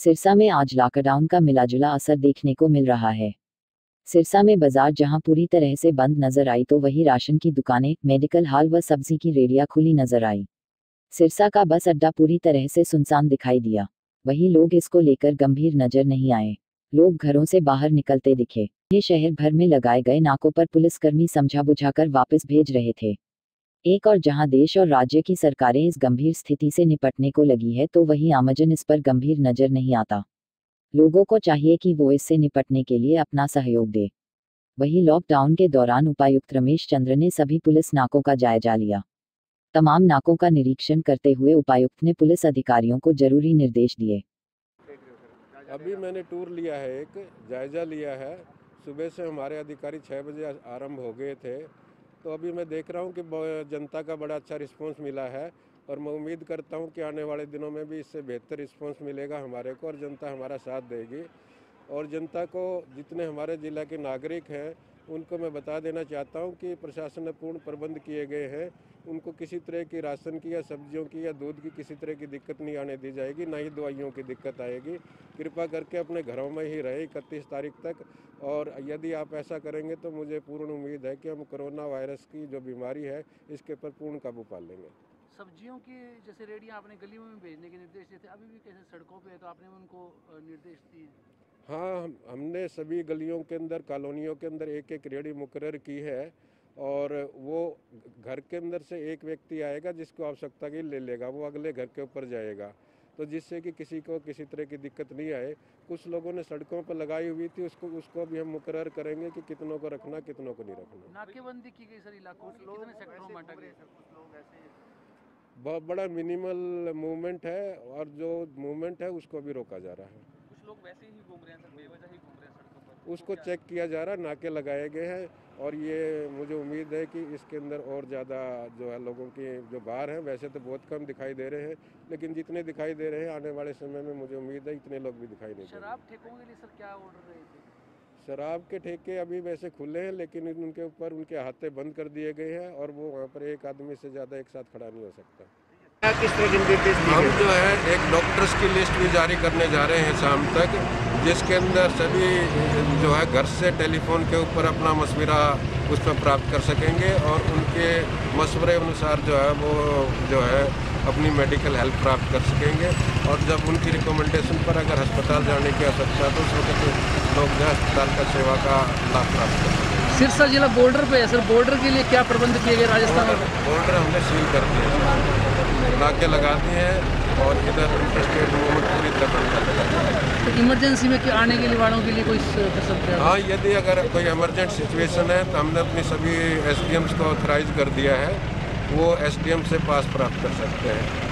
सिरसा में आज लॉकडाउन का मिलाजुला असर देखने को मिल रहा है। सिरसा में बाज़ार जहाँ पूरी तरह से बंद नज़र आई तो वहीं राशन की दुकानें, मेडिकल हॉल व सब्ज़ी की रेडियाँ खुली नज़र आई। सिरसा का बस अड्डा पूरी तरह से सुनसान दिखाई दिया। वहीं लोग इसको लेकर गंभीर नज़र नहीं आए। लोग घरों से बाहर निकलते दिखे। ये शहर भर में लगाए गए नाकों पर पुलिसकर्मी समझा बुझाकर वापस भेज रहे थे। एक और जहाँ देश और राज्य की सरकारें इस गंभीर स्थिति से निपटने को लगी है तो वहीं आमजन इस पर गंभीर नज़र नहीं आता। लोगों को चाहिए कि वो इससे निपटने के लिए अपना सहयोग दे। वहीं लॉकडाउन के दौरान उपायुक्त रमेश चंद्र ने सभी पुलिस नाकों का जायजा लिया। तमाम नाकों का निरीक्षण करते हुए उपायुक्त ने पुलिस अधिकारियों को ज़रूरी निर्देश दिए। अभी मैंने टूर लिया है एक, जायज़ा लिया है। सुबह से हमारे अधिकारी छः बजे आरंभ हो गए थे। तो अभी मैं देख रहा हूँ कि जनता का बड़ा अच्छा रिस्पॉन्स मिला है और मैं उम्मीद करता हूँ कि आने वाले दिनों में भी इससे बेहतर रिस्पॉन्स मिलेगा हमारे को और जनता हमारा साथ देगी। और जनता को जितने हमारे ज़िला के नागरिक हैं उनको मैं बता देना चाहता हूँ कि प्रशासन ने पूर्ण प्रबंध किए गए हैं। उनको किसी तरह की राशन की या सब्जियों की या दूध की किसी तरह की दिक्कत नहीं आने दी जाएगी, ना ही दवाइयों की दिक्कत आएगी। कृपा करके अपने घरों में ही रहे इकतीस तारीख तक। और यदि आप ऐसा करेंगे तो मुझे पूर्ण उम्मीद है कि हम कोरोना वायरस की जो बीमारी है, इसके पर पूर्ण काबू पा लेंगे। सब्जियों की, जैसे रेडियाँ आपने गलियों में भेजने के निर्देश दिए थे, अभी भी कैसे सड़कों पे है? तो आपने उनको निर्देश दिए। हाँ हमने सभी गलियों के अंदर कॉलोनियों के अंदर एक एक रेडी मुकर की है और वो घर के अंदर से एक व्यक्ति आएगा जिसको आवश्यकता की ले लेगा वो अगले घर के ऊपर जाएगा। तो जिससे कि किसी को किसी तरह की दिक्कत नहीं आए कुछ लोगों ने सड़कों पर लगाई हुई थी उसको उसको भी हम मुकर करेंगे कि कितनों को रखना कितनों को नहीं रखना। नाकेबंदी की गई सर इलाकों कितने सेक्टरों में बहुत बड़ा मिनिमल मूवमेंट है और जो मूवमेंट है उसको भी रोका जा रहा है। लोग वैसे ही घूम रहे हैं सर बेवजह ही घूम रहे हैं सड़कों पर। उसको चेक किया जा रहा है नाके लगाए गए हैं और ये मुझे उम्मीद है कि इसके अंदर और ज़्यादा जो है लोगों की जो बाहर हैं वैसे तो बहुत कम दिखाई दे रहे हैं लेकिन जितने दिखाई दे रहे हैं आने वाले समय में मुझे उम्मीद है इतने लोग भी दिखाई नहीं शराब ठेकों के लिए सर क्या ऑर्डर रहे थे शराब के ठेके अभी वैसे खुले हैं लेकिन उनके ऊपर उनके हाथे बंद कर दिए गए हैं और वो वहाँ पर एक आदमी से ज़्यादा एक साथ खड़ा नहीं हो सकता। किस तरह के निर्देश हम जो है एक डॉक्टर्स की लिस्ट भी जारी करने जा रहे हैं शाम तक जिसके अंदर सभी जो है घर से टेलीफोन के ऊपर अपना मशवरा उस पर प्राप्त कर सकेंगे और उनके मशवरे अनुसार जो है वो जो है अपनी मेडिकल हेल्प प्राप्त कर सकेंगे। और जब उनकी रिकमेंडेशन पर अगर अस्पताल जाने की आवश्यकता है तो उस वक्त लोग जो अस्पताल का सेवा का लाभ प्राप्त कर सकेंगे। सिरसा जिला बॉर्डर पे है। सर बॉर्डर के लिए क्या प्रबंध किए गए राजस्थान बॉर्डर हमने सील कर दिए नाके लगा दिए है और इधर स्टेट मूवमेंट पूरी तरह है। तो इमरजेंसी में क्या आने के लिए वालों के लिए कोई हैं हाँ? यदि अगर कोई इमरजेंट सिचुएशन है तो हमने अपनी सभी एस को ऑथराइज कर दिया है। वो एस से पास प्राप्त कर सकते हैं।